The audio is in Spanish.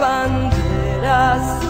banderas.